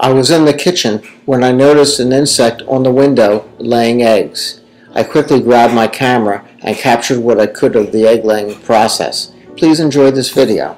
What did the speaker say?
I was in the kitchen when I noticed an insect on the window laying eggs. I quickly grabbed my camera and captured what I could of the egg laying process. Please enjoy this video.